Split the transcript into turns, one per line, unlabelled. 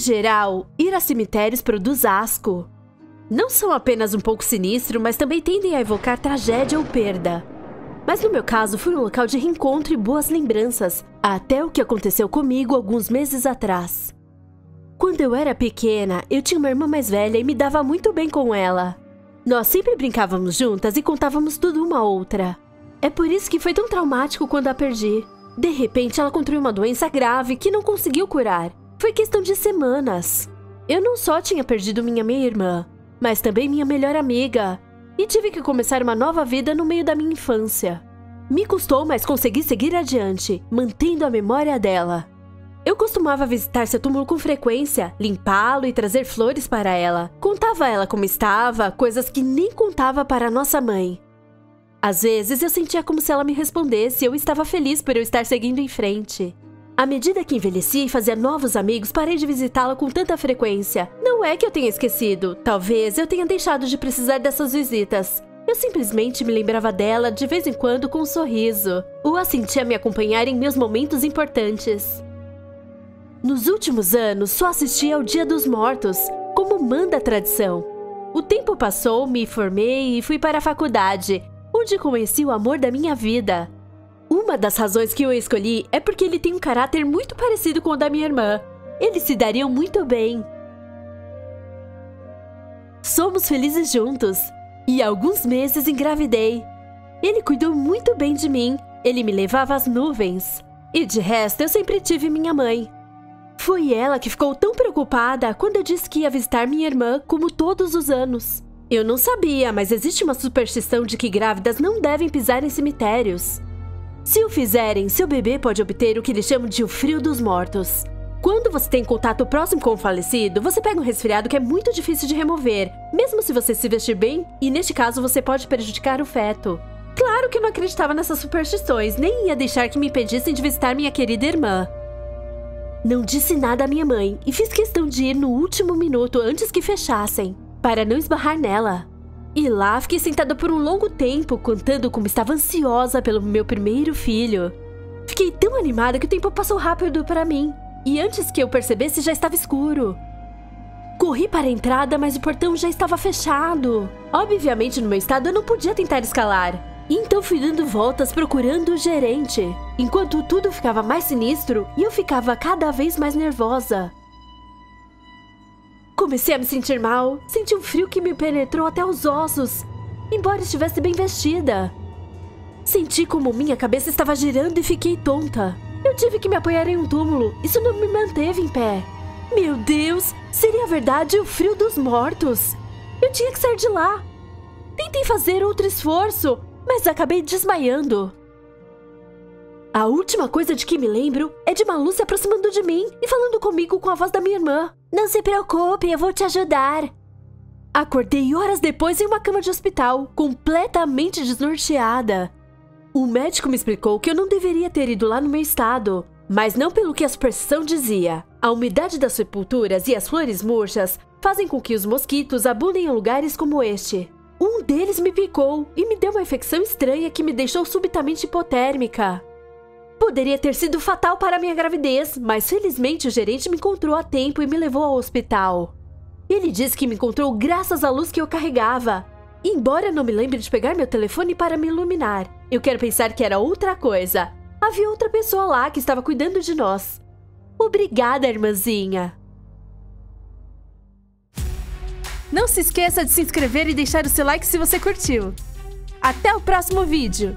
geral, ir a cemitérios produz asco. Não são apenas um pouco sinistro, mas também tendem a evocar tragédia ou perda. Mas no meu caso, foi um local de reencontro e boas lembranças, até o que aconteceu comigo alguns meses atrás. Quando eu era pequena, eu tinha uma irmã mais velha e me dava muito bem com ela. Nós sempre brincávamos juntas e contávamos tudo uma outra. É por isso que foi tão traumático quando a perdi. De repente, ela contraiu uma doença grave que não conseguiu curar. Foi questão de semanas. Eu não só tinha perdido minha meia irmã, mas também minha melhor amiga. E tive que começar uma nova vida no meio da minha infância. Me custou, mas consegui seguir adiante, mantendo a memória dela. Eu costumava visitar seu túmulo com frequência, limpá-lo e trazer flores para ela. Contava a ela como estava, coisas que nem contava para nossa mãe. Às vezes eu sentia como se ela me respondesse e eu estava feliz por eu estar seguindo em frente. À medida que envelheci e fazia novos amigos, parei de visitá-la com tanta frequência. Não é que eu tenha esquecido, talvez eu tenha deixado de precisar dessas visitas. Eu simplesmente me lembrava dela de vez em quando com um sorriso, ou a sentia me acompanhar em meus momentos importantes. Nos últimos anos, só assisti ao Dia dos Mortos, como manda a tradição. O tempo passou, me formei e fui para a faculdade, onde conheci o amor da minha vida. Uma das razões que eu escolhi é porque ele tem um caráter muito parecido com o da minha irmã. Eles se dariam muito bem. Somos felizes juntos. E há alguns meses engravidei. Ele cuidou muito bem de mim. Ele me levava às nuvens. E de resto, eu sempre tive minha mãe. Foi ela que ficou tão preocupada quando eu disse que ia visitar minha irmã, como todos os anos. Eu não sabia, mas existe uma superstição de que grávidas não devem pisar em cemitérios. Se o fizerem, seu bebê pode obter o que eles chamam de o frio dos mortos. Quando você tem contato próximo com o falecido, você pega um resfriado que é muito difícil de remover, mesmo se você se vestir bem, e neste caso você pode prejudicar o feto. Claro que eu não acreditava nessas superstições, nem ia deixar que me impedissem de visitar minha querida irmã. Não disse nada à minha mãe e fiz questão de ir no último minuto antes que fechassem, para não esbarrar nela. E lá fiquei sentada por um longo tempo, contando como estava ansiosa pelo meu primeiro filho. Fiquei tão animada que o tempo passou rápido para mim, e antes que eu percebesse já estava escuro. Corri para a entrada, mas o portão já estava fechado. Obviamente, no meu estado, eu não podia tentar escalar. Então fui dando voltas procurando o gerente, enquanto tudo ficava mais sinistro e eu ficava cada vez mais nervosa. Comecei a me sentir mal, senti um frio que me penetrou até os ossos, embora estivesse bem vestida. Senti como minha cabeça estava girando e fiquei tonta. Eu tive que me apoiar em um túmulo, isso não me manteve em pé. Meu Deus, seria verdade o frio dos mortos. Eu tinha que sair de lá. Tentei fazer outro esforço, mas acabei desmaiando. A última coisa de que me lembro é de Malu se aproximando de mim e falando comigo com a voz da minha irmã. Não se preocupe, eu vou te ajudar. Acordei horas depois em uma cama de hospital, completamente desnorteada. O médico me explicou que eu não deveria ter ido lá no meu estado, mas não pelo que a superstição dizia. A umidade das sepulturas e as flores murchas fazem com que os mosquitos abundem em lugares como este. Um deles me picou e me deu uma infecção estranha que me deixou subitamente hipotérmica. Poderia ter sido fatal para minha gravidez, mas felizmente o gerente me encontrou a tempo e me levou ao hospital. Ele disse que me encontrou graças à luz que eu carregava. Embora não me lembre de pegar meu telefone para me iluminar, eu quero pensar que era outra coisa. Havia outra pessoa lá que estava cuidando de nós. Obrigada, irmãzinha. Não se esqueça de se inscrever e deixar o seu like se você curtiu. Até o próximo vídeo!